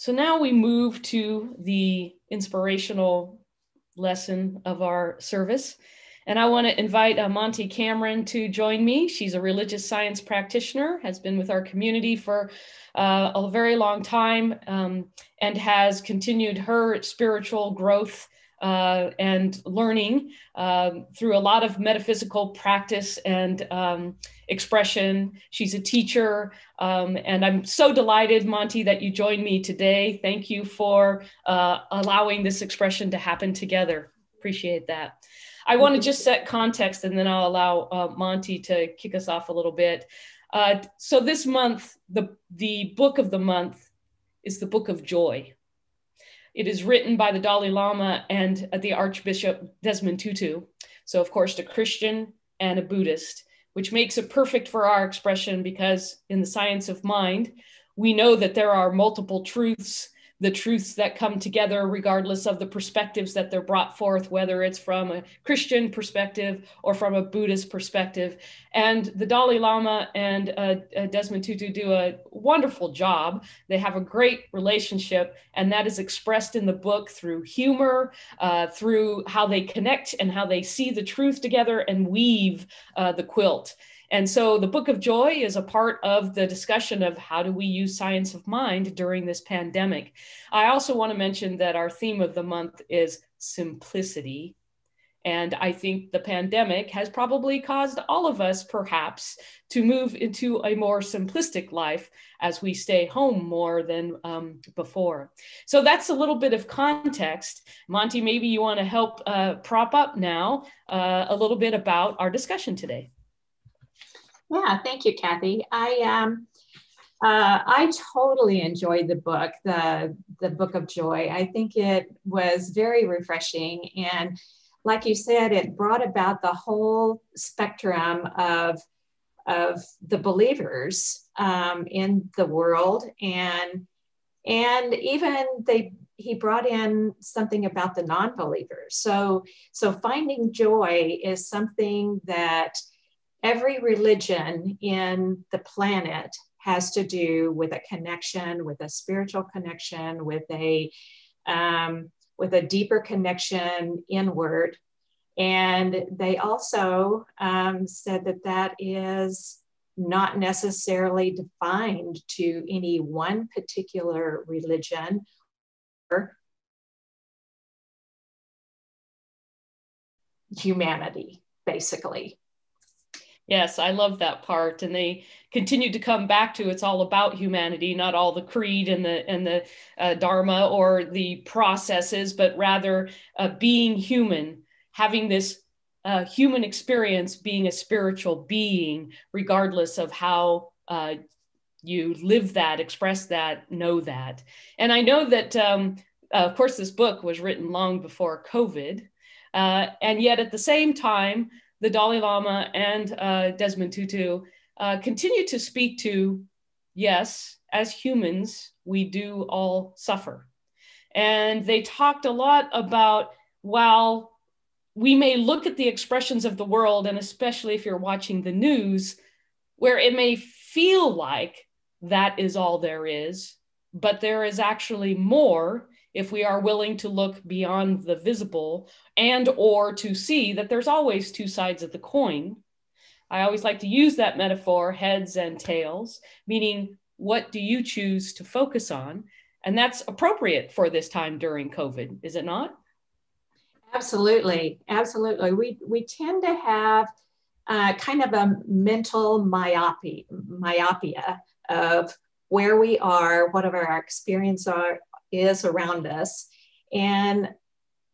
So now we move to the inspirational lesson of our service. And I want to invite uh, Monte Cameron to join me. She's a religious science practitioner, has been with our community for uh, a very long time, um, and has continued her spiritual growth uh, and learning um, through a lot of metaphysical practice and um, expression. She's a teacher, um, and I'm so delighted, Monte, that you joined me today. Thank you for uh, allowing this expression to happen together. Appreciate that. I want to just set context and then I'll allow uh, Monte to kick us off a little bit. Uh, so this month, the, the book of the month is the book of joy. It is written by the Dalai Lama and uh, the Archbishop Desmond Tutu. So, of course, a Christian and a Buddhist, which makes it perfect for our expression because in the science of mind, we know that there are multiple truths the truths that come together, regardless of the perspectives that they're brought forth, whether it's from a Christian perspective or from a Buddhist perspective. And the Dalai Lama and uh, uh, Desmond Tutu do a wonderful job. They have a great relationship, and that is expressed in the book through humor, uh, through how they connect and how they see the truth together and weave uh, the quilt. And so the Book of Joy is a part of the discussion of how do we use science of mind during this pandemic. I also want to mention that our theme of the month is simplicity. And I think the pandemic has probably caused all of us, perhaps, to move into a more simplistic life as we stay home more than um, before. So that's a little bit of context. Monte, maybe you want to help uh, prop up now uh, a little bit about our discussion today. Yeah, thank you, Kathy. I um, uh, I totally enjoyed the book, the the Book of Joy. I think it was very refreshing, and like you said, it brought about the whole spectrum of of the believers um, in the world, and and even they he brought in something about the non-believers. So so finding joy is something that every religion in the planet has to do with a connection, with a spiritual connection, with a um, with a deeper connection inward. And they also um, said that that is not necessarily defined to any one particular religion or humanity, basically. Yes, I love that part, and they continue to come back to it's all about humanity, not all the creed and the and the uh, dharma or the processes, but rather uh, being human, having this uh, human experience, being a spiritual being, regardless of how uh, you live that, express that, know that. And I know that, um, of course, this book was written long before COVID, uh, and yet at the same time the Dalai Lama and uh, Desmond Tutu uh, continue to speak to yes, as humans, we do all suffer. And they talked a lot about while we may look at the expressions of the world, and especially if you're watching the news, where it may feel like that is all there is, but there is actually more if we are willing to look beyond the visible and or to see that there's always two sides of the coin. I always like to use that metaphor heads and tails meaning what do you choose to focus on? And that's appropriate for this time during covid is it not? Absolutely absolutely. We we tend to have uh, kind of a mental myopia myopia of where we are, whatever our experience are, is around us. And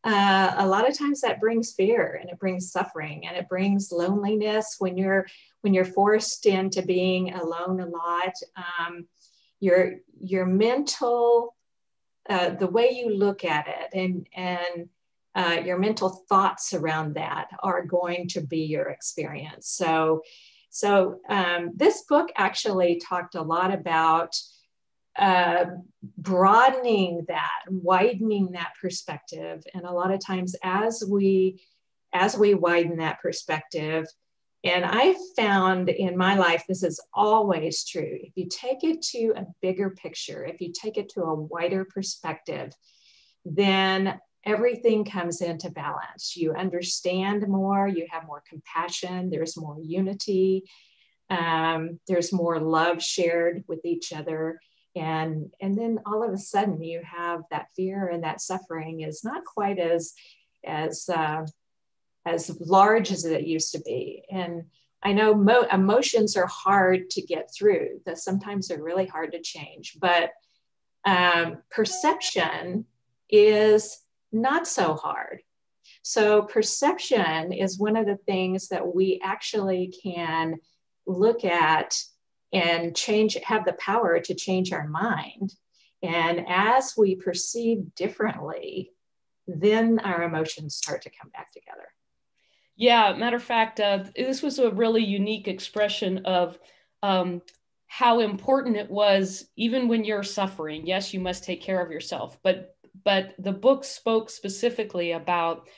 uh, a lot of times that brings fear and it brings suffering and it brings loneliness when you're when you're forced into being alone a lot. Um, your your mental uh, the way you look at it and and uh, your mental thoughts around that are going to be your experience. So so um, this book actually talked a lot about uh, broadening that, widening that perspective. And a lot of times, as we as we widen that perspective, And I found in my life, this is always true. If you take it to a bigger picture, if you take it to a wider perspective, then everything comes into balance. You understand more, you have more compassion, there's more unity, um, there's more love shared with each other. And, and then all of a sudden you have that fear and that suffering is not quite as, as, uh, as large as it used to be. And I know mo- emotions are hard to get through, that sometimes they're really hard to change, but um, perception is not so hard. So, perception is one of the things that we actually can look at and change, have the power to change our mind. And as we perceive differently, then our emotions start to come back together. Yeah, matter of fact, uh, this was a really unique expression of um, how important it was, even when you're suffering. Yes, you must take care of yourself, but but the book spoke specifically about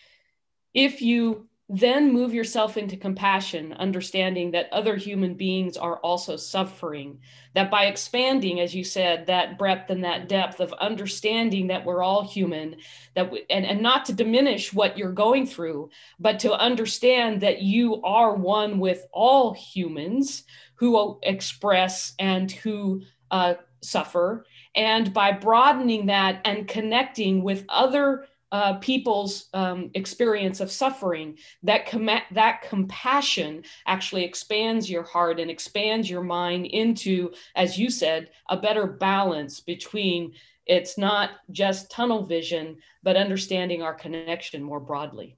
if you then move yourself into compassion, understanding that other human beings are also suffering. That by expanding, as you said, that breadth and that depth of understanding that we're all human, that we, and, and not to diminish what you're going through, but to understand that you are one with all humans who express and who uh, suffer. And by broadening that and connecting with other uh, people's um, experience of suffering, that com- that compassion actually expands your heart and expands your mind into, as you said, a better balance between it's not just tunnel vision, but understanding our connection more broadly.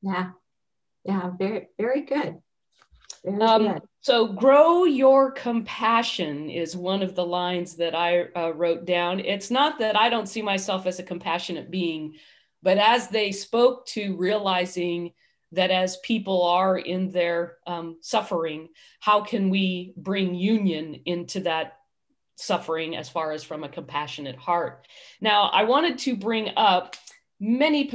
Yeah, yeah, very very good. Um. So, grow your compassion is one of the lines that I uh, wrote down. It's not that I don't see myself as a compassionate being, but as they spoke to realizing that as people are in their um, suffering, how can we bring union into that suffering as far as from a compassionate heart? Now, I wanted to bring up many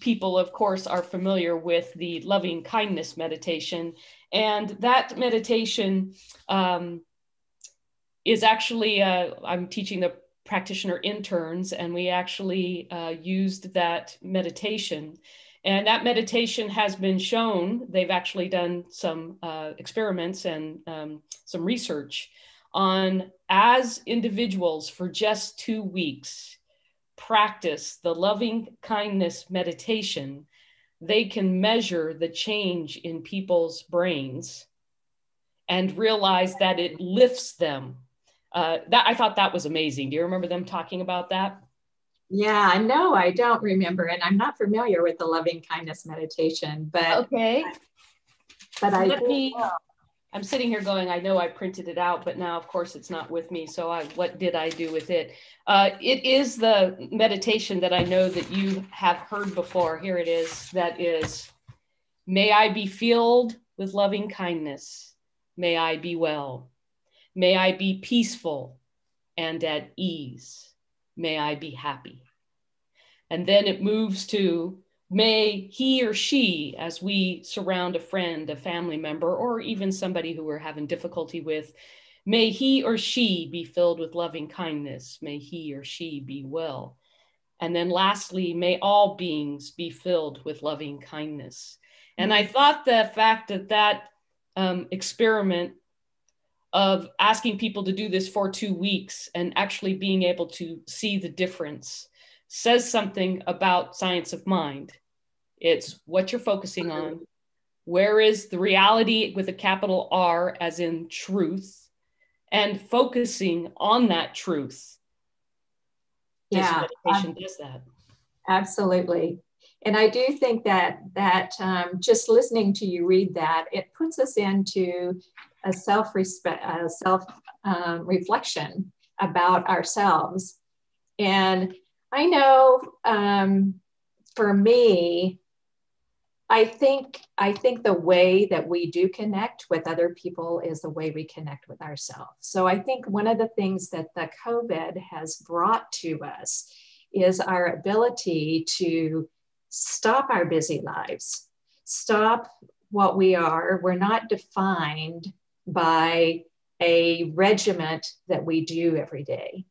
people, of course, are familiar with the loving kindness meditation. And that meditation um, is actually, uh, I'm teaching the practitioner interns, and we actually uh, used that meditation. And that meditation has been shown, they've actually done some uh, experiments and um, some research on as individuals for just two weeks practice the loving kindness meditation, they can measure the change in people's brains and realize that it lifts them uh, that I thought that was amazing. Do you remember them talking about that? Yeah, no, I don't remember, and I'm not familiar with the loving kindness meditation. But okay, but I let me. I'm sitting here going, I know I printed it out, but now, of course, it's not with me. So, I, what did I do with it? Uh, it is the meditation that I know that you have heard before. Here it is. That is, may I be filled with loving kindness. May I be well. May I be peaceful and at ease. May I be happy. And then it moves to may he or she, as we surround a friend, a family member, or even somebody who we're having difficulty with, may he or she be filled with loving kindness. May he or she be well. And then lastly, may all beings be filled with loving kindness. And I thought the fact that that um, experiment of asking people to do this for two weeks and actually being able to see the difference says something about science of mind. It's what you're focusing on. Where is the reality with a capital R, as in truth, and focusing on that truth. Yeah, meditation does that. Absolutely. And I do think that that um, just listening to you read that it puts us into a self respect, a self um, reflection about ourselves. And I know um, for me, I think I think the way that we do connect with other people is the way we connect with ourselves. So I think one of the things that the COVID has brought to us is our ability to stop our busy lives, stop what we are. We're not defined by a regiment that we do every day.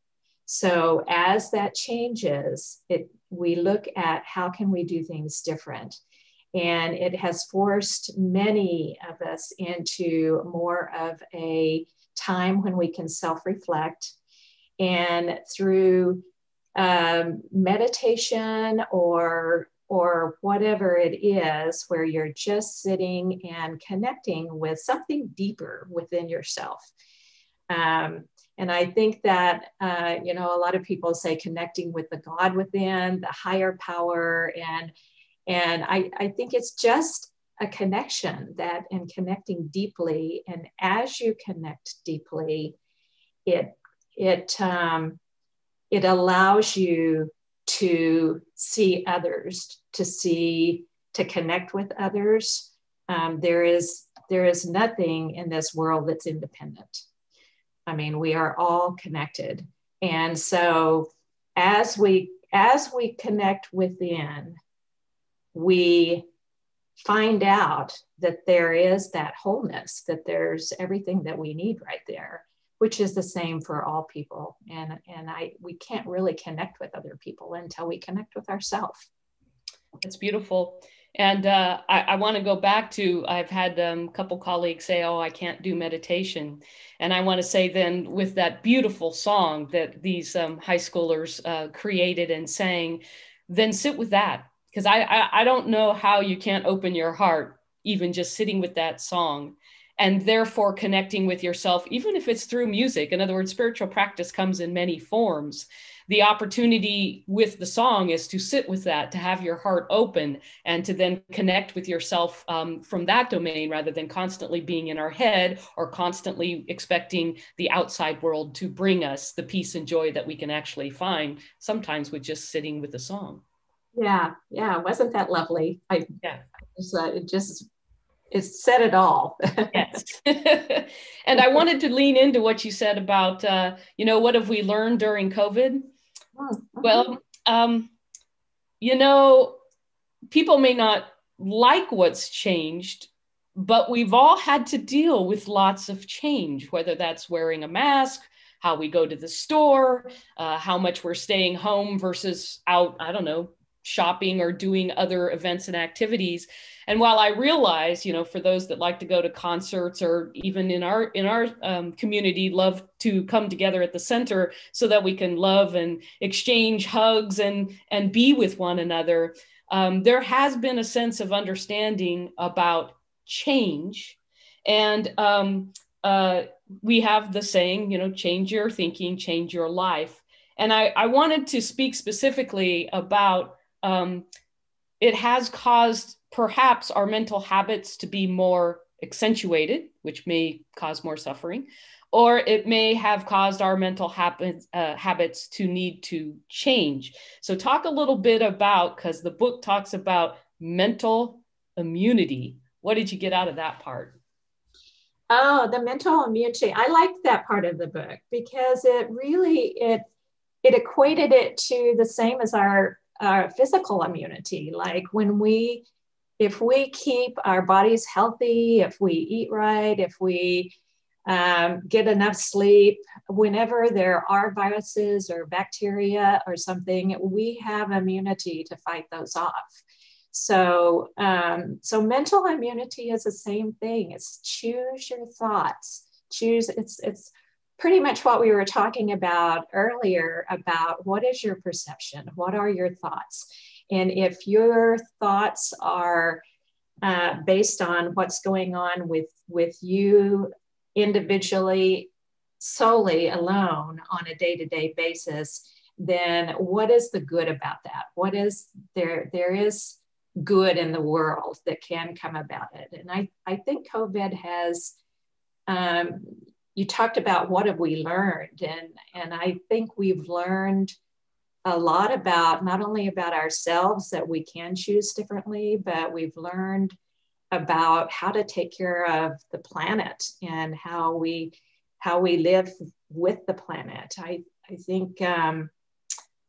So as that changes, it we look at how can we do things different. And it has forced many of us into more of a time when we can self reflect. And through um, meditation or or whatever it is, where you're just sitting and connecting with something deeper within yourself. Um, and I think that, uh, you know, a lot of people say connecting with the God within, the higher power. And, and I, I think it's just a connection that and connecting deeply. And as you connect deeply, it, it, um, it allows you to see others, to see, to connect with others. Um, there is there is nothing in this world that's independent. I mean, we are all connected. And so as we as we connect within, we find out that there is that wholeness, that there's everything that we need right there, which is the same for all people. And and I we can't really connect with other people until we connect with ourselves. It's beautiful. And uh, I, I want to go back to I've had um, a couple colleagues say, "Oh, I can't do meditation," and I want to say then with that beautiful song that these um, high schoolers uh, created and sang, then sit with that because I, I I don't know how you can't open your heart even just sitting with that song and therefore connecting with yourself, even if it's through music. In other words, spiritual practice comes in many forms the opportunity with the song is to sit with that, to have your heart open, and to then connect with yourself um, from that domain rather than constantly being in our head or constantly expecting the outside world to bring us the peace and joy that we can actually find sometimes with just sitting with the song. Yeah, yeah, wasn't that lovely? I yeah, uh, it just it said it all. yes. and I wanted to lean into what you said about, uh, you know, what have we learned during COVID? Oh, well, um, you know, people may not like what's changed, but we've all had to deal with lots of change, whether that's wearing a mask, how we go to the store, uh, how much we're staying home versus out, I don't know, shopping or doing other events and activities. And while i realize you know for those that like to go to concerts or even in our in our um, community love to come together at the center so that we can love and exchange hugs and and be with one another um, there has been a sense of understanding about change. And um, uh, we have the saying you know change your thinking change your life. And I, I wanted to speak specifically about um, it has caused perhaps our mental habits to be more accentuated, which may cause more suffering, or it may have caused our mental habits, uh, habits to need to change. So, talk a little bit about, because the book talks about mental immunity. What did you get out of that part? Oh, the mental immunity. I liked that part of the book because it really it it equated it to the same as our our physical immunity. Like when we, if we keep our bodies healthy, if we eat right, if we um, get enough sleep, whenever there are viruses or bacteria or something, we have immunity to fight those off. So, um, so mental immunity is the same thing. It's choose your thoughts. Choose. It's it's pretty much what we were talking about earlier about what is your perception? What are your thoughts? And if your thoughts are uh, based on what's going on with, with you individually, solely alone on a day to day basis, then what is the good about that? What is there? There is good in the world that can come about it. And I, I think COVID has um, you talked about what have we learned and and i think we've learned a lot about not only about ourselves that we can choose differently but we've learned about how to take care of the planet and how we how we live with the planet. I i think um,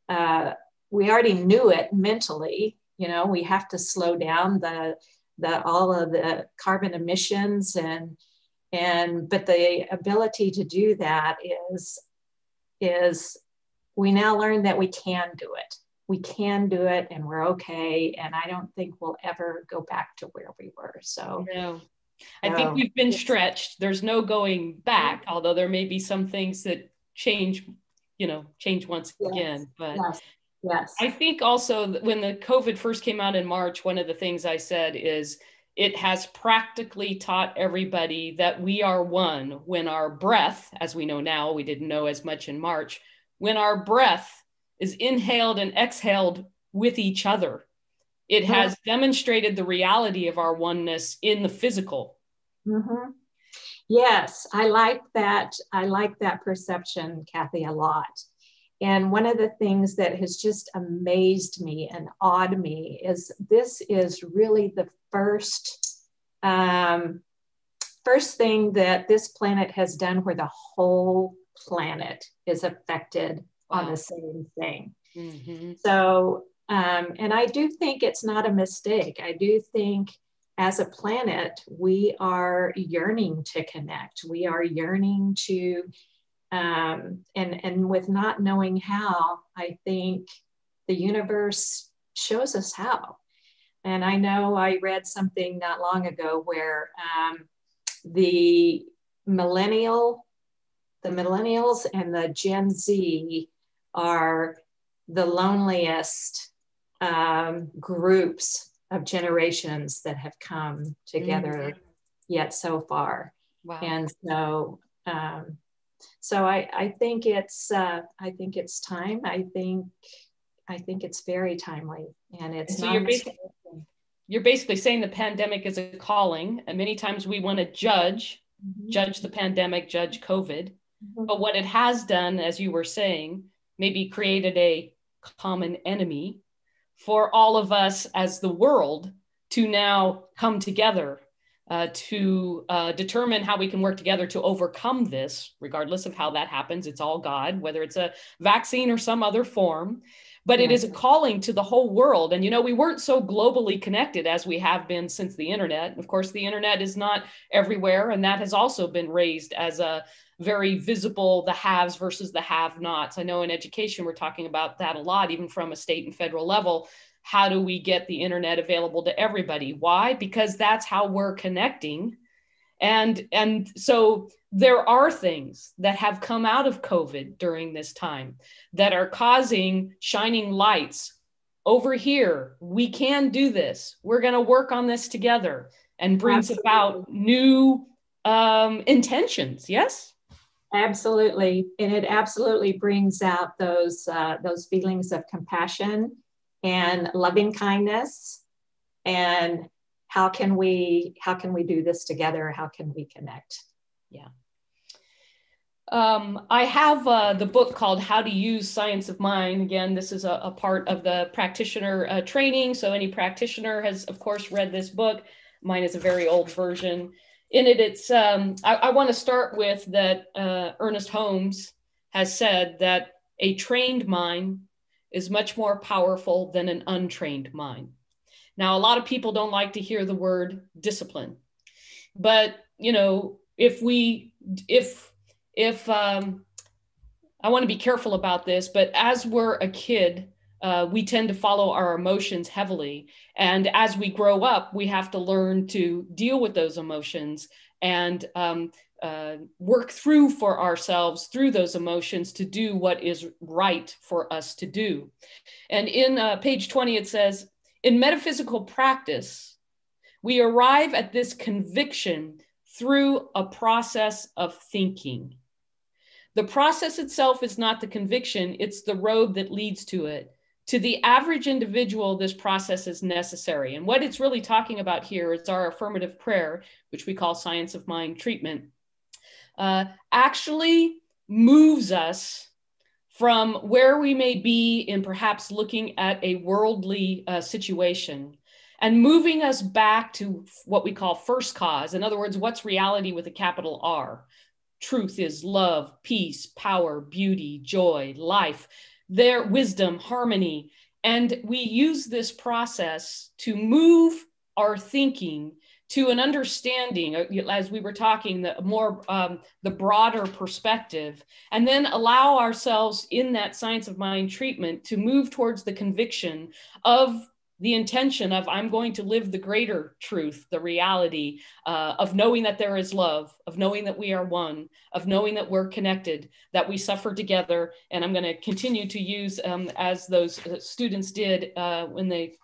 uh, we already knew it mentally you know we have to slow down the the all of the carbon emissions and and but the ability to do that is is we now learn that we can do it. We can do it and we're okay. And i don't think we'll ever go back to where we were. So no. I think um, we've been stretched. There's no going back although there may be some things that change you know change once yes. again but yes. yes. I think also when the covid first came out in march one of the things i said is it has practically taught everybody that we are one when our breath as we know now we didn't know as much in march when our breath is inhaled and exhaled with each other. It has demonstrated the reality of our oneness in the physical. Mm-hmm. Yes, I like that. I like that perception, Kathy, a lot. And one of the things that has just amazed me and awed me is this is really the first um, first thing that this planet has done where the whole planet is affected on the same thing. Mm-hmm. So, um, and I do think it's not a mistake. I do think as a planet, we are yearning to connect. We are yearning to, um, and, and with not knowing how, I think the universe shows us how. And I know I read something not long ago where um, the millennial, the millennials and the Gen Z are the loneliest um, groups of generations that have come together mm-hmm. yet so far. Wow. And so, um, so I, I think it's, uh, I think it's time. I think, I think it's very timely, and it's. so you're basically, you're basically saying the pandemic is a calling, and many times we want to judge, mm-hmm. judge the pandemic, judge COVID. Mm-hmm. But what it has done, as you were saying, maybe created a common enemy for all of us as the world to now come together uh, to uh, determine how we can work together to overcome this, regardless of how that happens. It's all God, whether it's a vaccine or some other form. But it is a calling to the whole world. And, you know, we weren't so globally connected as we have been since the internet. Of course, the internet is not everywhere. And that has also been raised as a, very visible the haves versus the have nots. I know in education, we're talking about that a lot, even from a state and federal level. How do we get the internet available to everybody? Why? Because that's how we're connecting. And, and so there are things that have come out of COVID during this time that are causing shining lights over here. We can do this. We're going to work on this together and brings Absolutely. about new um, intentions. Yes. Absolutely, and it absolutely brings out those uh, those feelings of compassion and loving kindness, and how can we how can we do this together? How can we connect? Yeah. Um, I have uh, the book called How to Use Science of Mind. Again, this is a, a part of the practitioner uh, training. So, any practitioner has, of course, read this book. Mine is a very old version in it, it's um, I, I want to start with that uh, Ernest Holmes has said that a trained mind is much more powerful than an untrained mind. Now, a lot of people don't like to hear the word discipline, but you know, if we if if um, I want to be careful about this, but as we're a kid, uh, we tend to follow our emotions heavily. And as we grow up, we have to learn to deal with those emotions and um, uh, work through for ourselves through those emotions to do what is right for us to do. And in uh, page 20, it says, in metaphysical practice, we arrive at this conviction through a process of thinking. The process itself is not the conviction, it's the road that leads to it to the average individual, this process is necessary. And what it's really talking about here is our affirmative prayer, which we call science of mind treatment, uh, actually moves us from where we may be in perhaps looking at a worldly uh, situation and moving us back to what we call first cause. In other words, what's reality with a capital R? Truth is love, peace, power, beauty, joy, life their wisdom, harmony. And we use this process to move our thinking to an understanding uh, as we were talking the more um, the broader perspective and then allow ourselves in that science of mind treatment to move towards the conviction of the intention of i'm going to live the greater truth the reality uh, of knowing that there is love of knowing that we are one of knowing that we're connected that we suffer together. And i'm going to continue to use um, as those uh, students did uh, when they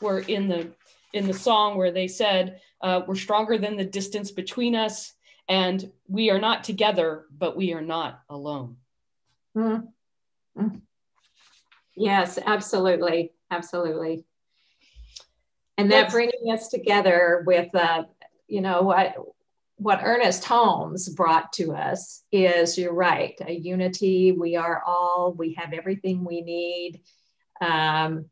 were in the in the song where they said uh, we're stronger than the distance between us and we are not together but we are not alone. Mm-hmm. yes absolutely. Absolutely and that bringing us together with uh, you know what what ernest holmes brought to us is you're right a unity. We are all we have everything we need. Um,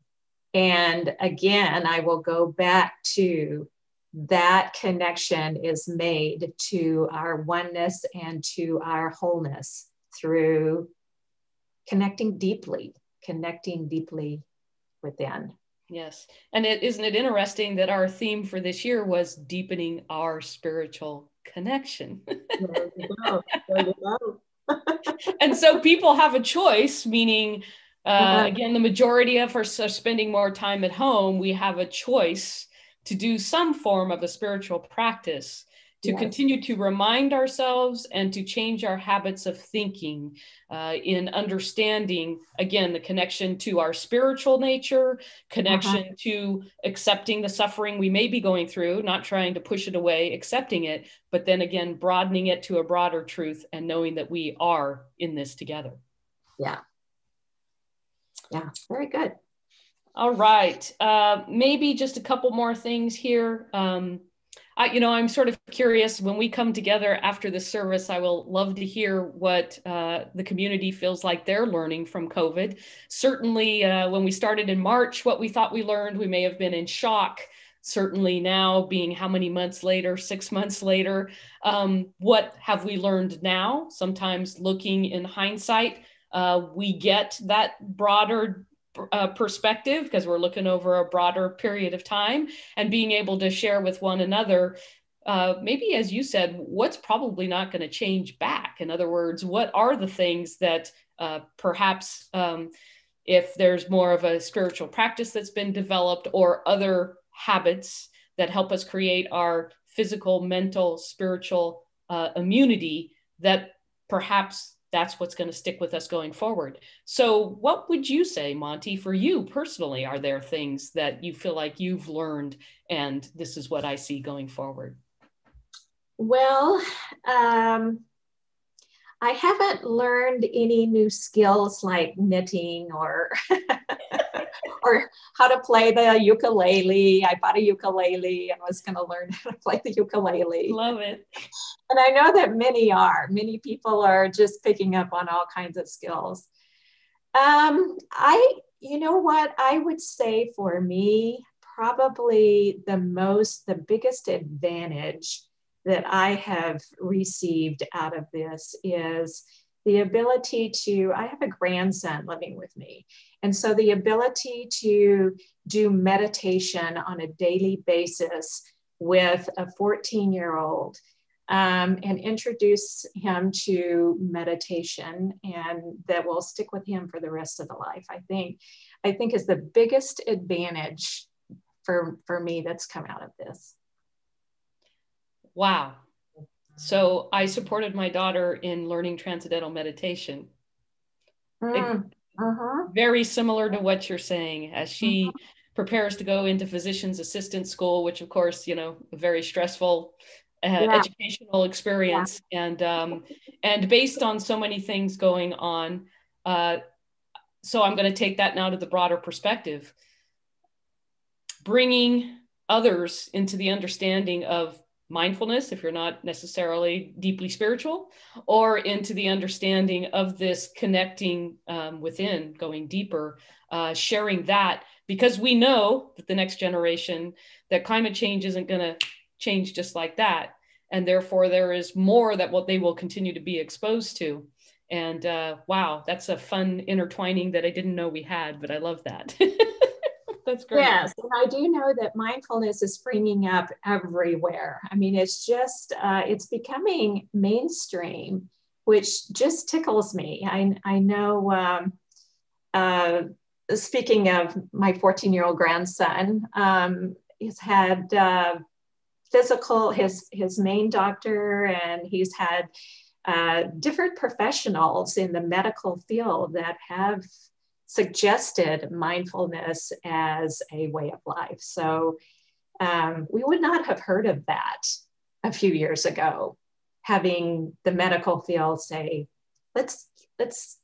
and again i will go back to that connection is made to our oneness and to our wholeness through connecting deeply connecting deeply within Yes. And it isn't it interesting that our theme for this year was deepening our spiritual connection. There you go. There you go. and so people have a choice, meaning uh, uh-huh. again, the majority of us are spending more time at home. We have a choice to do some form of a spiritual practice to yes. continue to remind ourselves and to change our habits of thinking uh, in understanding again the connection to our spiritual nature connection uh-huh. to accepting the suffering we may be going through not trying to push it away accepting it but then again broadening it to a broader truth and knowing that we are in this together yeah yeah very good all right uh, maybe just a couple more things here um, I, you know, I'm sort of curious when we come together after the service, I will love to hear what uh, the community feels like they're learning from COVID. Certainly, uh, when we started in March, what we thought we learned, we may have been in shock. Certainly now, being how many months later, six months later, um, what have we learned now? Sometimes looking in hindsight, uh, we get that broader uh, perspective because we're looking over a broader period of time and being able to share with one another uh, maybe as you said what's probably not going to change back? In other words what are the things that uh, perhaps um, if there's more of a spiritual practice that's been developed or other habits that help us create our physical mental spiritual uh, immunity that perhaps that's what's going to stick with us going forward. So, what would you say, Monte, for you personally? Are there things that you feel like you've learned and this is what I see going forward? Well, um, I haven't learned any new skills like knitting or or how to play the ukulele. I bought a ukulele and was going to learn how to play the ukulele. Love it. And I know that many are. Many people are just picking up on all kinds of skills. Um, I, you know what, I would say for me, probably the most, the biggest advantage that I have received out of this is the ability to, I have a grandson living with me. And so the ability to do meditation on a daily basis with a 14 year old um, and introduce him to meditation and that will stick with him for the rest of the life i think i think is the biggest advantage for for me that's come out of this. Wow. So I supported my daughter in learning transcendental meditation. Mm, uh-huh. Very similar to what you're saying as she uh-huh. prepares to go into physician's assistant school, which of course, you know, a very stressful uh, yeah. educational experience. Yeah. And, um, and based on so many things going on, uh, so I'm going to take that now to the broader perspective. Bringing others into the understanding of mindfulness if you're not necessarily deeply spiritual or into the understanding of this connecting um, within going deeper uh, sharing that because we know that the next generation that climate change isn't going to change just like that and therefore there is more that what they will continue to be exposed to. And uh, wow that's a fun intertwining that i didn't know we had but i love that That's great. Yes, and I do know that mindfulness is springing up everywhere. I mean, it's just uh, it's becoming mainstream, which just tickles me. I I know. Um, uh, speaking of my 14 year old grandson, um, he's had uh, physical his his main doctor, and he's had uh, different professionals in the medical field that have suggested mindfulness as a way of life. So um, we would not have heard of that a few years ago, having the medical field say, let's let's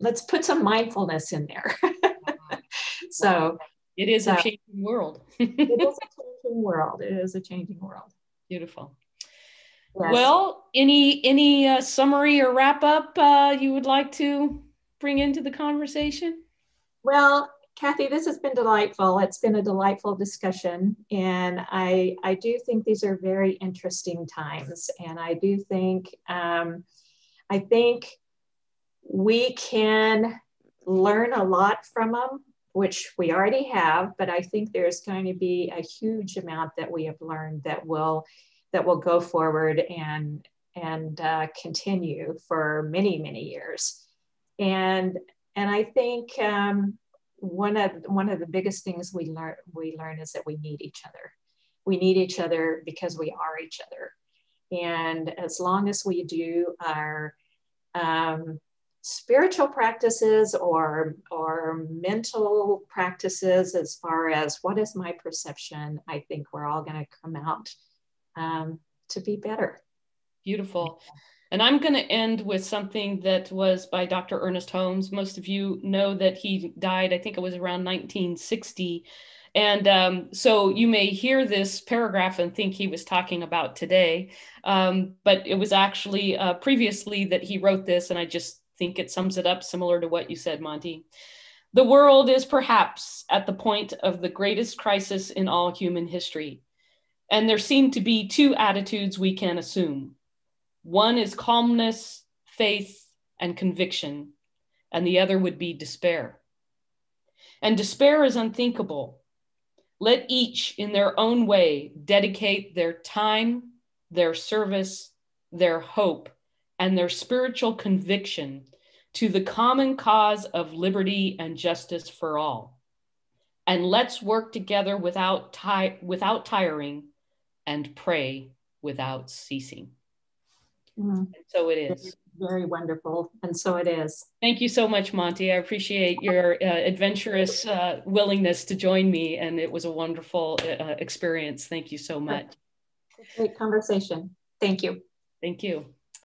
let's put some mindfulness in there. so it is a changing world. it is a changing world. It is a changing world. Beautiful. Yes. Well, any any uh, summary or wrap up uh, you would like to bring into the conversation? Well, Kathy, this has been delightful. It's been a delightful discussion, and I I do think these are very interesting times, and I do think um, I think we can learn a lot from them, which we already have, but I think there's going to be a huge amount that we have learned that will that will go forward and and uh, continue for many many years and and i think um, one of one of the biggest things we learn we learn is that we need each other. We need each other because we are each other. And as long as we do our um, spiritual practices or or mental practices as far as what is my perception i think we're all going to come out um, to be better. Beautiful and I'm going to end with something that was by Dr. Ernest Holmes. Most of you know that he died, I think it was around 1960. And um, so you may hear this paragraph and think he was talking about today, um, but it was actually uh, previously that he wrote this, and I just think it sums it up similar to what you said, Monte. The world is perhaps at the point of the greatest crisis in all human history. And there seem to be two attitudes we can assume one is calmness, faith, and conviction, and the other would be despair. And despair is unthinkable. Let each, in their own way, dedicate their time, their service, their hope, and their spiritual conviction to the common cause of liberty and justice for all. And let's work together without, ti- without tiring and pray without ceasing. Mm-hmm. so it is. Very wonderful. And so it is. Thank you so much, Monte. I appreciate your uh, adventurous uh, willingness to join me. And it was a wonderful uh, experience. Thank you so much. Great conversation. Thank you. Thank you.